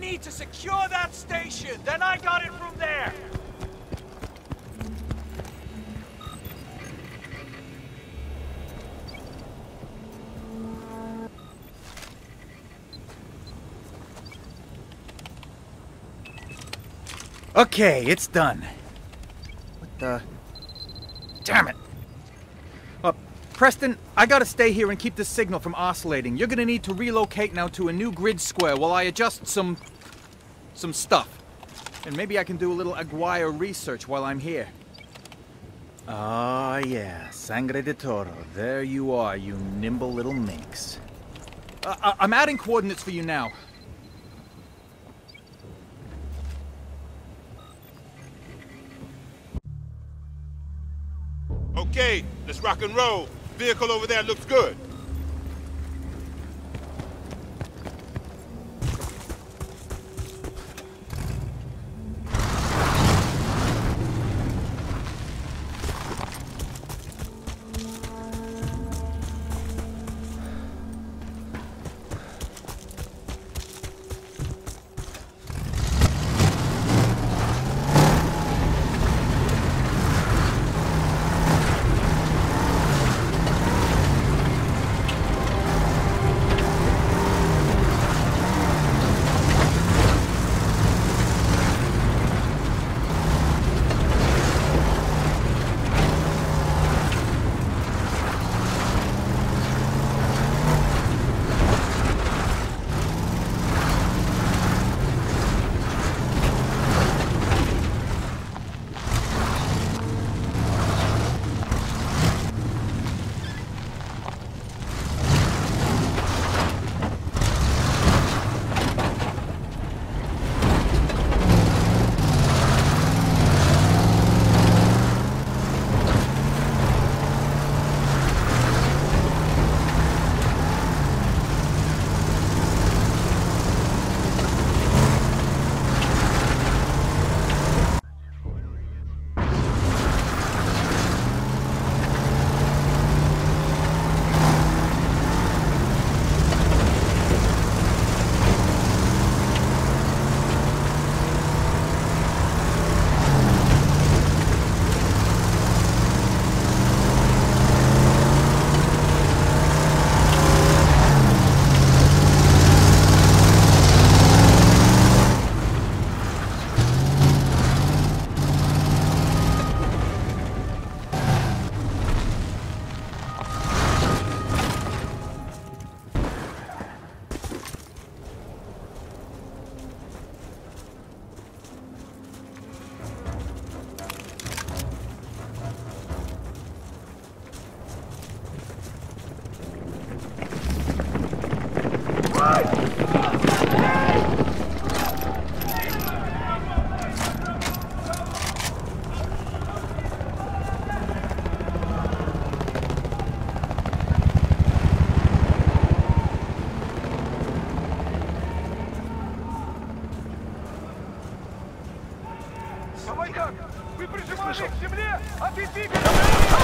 need to secure that station. Then I got it from there. Okay, it's done. What the? Damn it! Uh, Preston, I gotta stay here and keep the signal from oscillating. You're gonna need to relocate now to a new grid square while I adjust some. Some stuff. And maybe I can do a little Aguirre research while I'm here. Ah, yeah, Sangre de Toro. There you are, you nimble little minx. Uh, I- I'm adding coordinates for you now. Okay, let's rock and roll. Vehicle over there looks good. Войтак, вы прижимали их к земле, а ты двигайся!